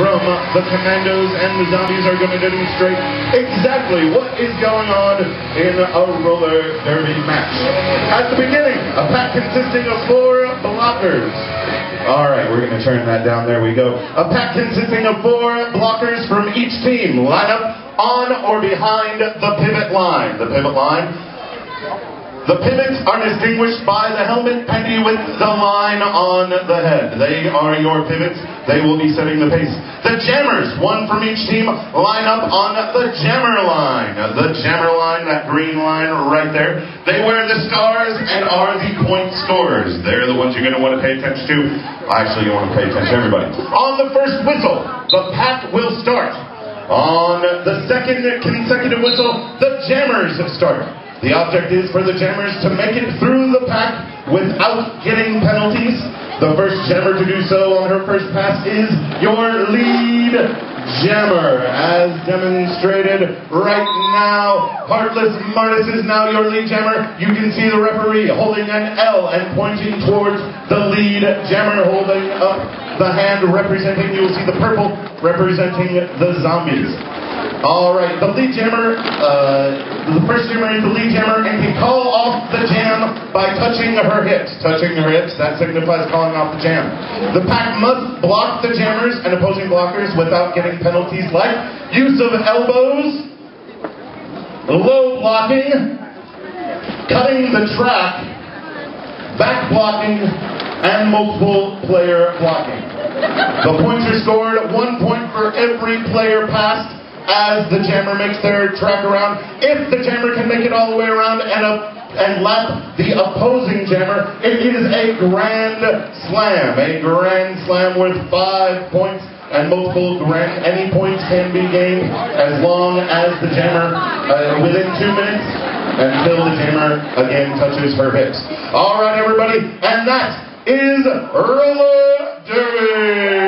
from the Commandos and the Zombies are going to demonstrate exactly what is going on in a roller derby match. At the beginning, a pack consisting of four blockers. All right, we're going to turn that down. There we go. A pack consisting of four blockers from each team line up on or behind the pivot line. The pivot line the pivots are distinguished by the helmet panty with the line on the head. They are your pivots. They will be setting the pace. The jammers, one from each team, line up on the jammer line. The jammer line, that green line right there. They wear the stars and are the point scorers. They're the ones you're going to want to pay attention to. Actually, you want to pay attention to everybody. On the first whistle, the pack will start. On the second consecutive whistle, the jammers start. The object is for the jammers to make it through the pack without getting penalties. The first jammer to do so on her first pass is your lead jammer, as demonstrated right now. Heartless Martis is now your lead jammer. You can see the referee holding an L and pointing towards the lead jammer, holding up the hand representing, you'll see the purple representing the zombies. All right, the lead jammer, uh, the first jammer is the lead jammer and can call off the jam by touching her hips. Touching her hips, that signifies calling off the jam. The pack must block the jammers and opposing blockers without getting penalties like use of elbows, low blocking, cutting the track, back blocking, and multiple player blocking. The points are scored, one point for every player passed as the jammer makes their track around. If the jammer can make it all the way around and up and lap the opposing jammer, it is a grand slam. A grand slam worth five points and multiple grand any points can be gained as long as the jammer uh, within two minutes until the jammer again touches her hips. All right, everybody, and that is roller derby.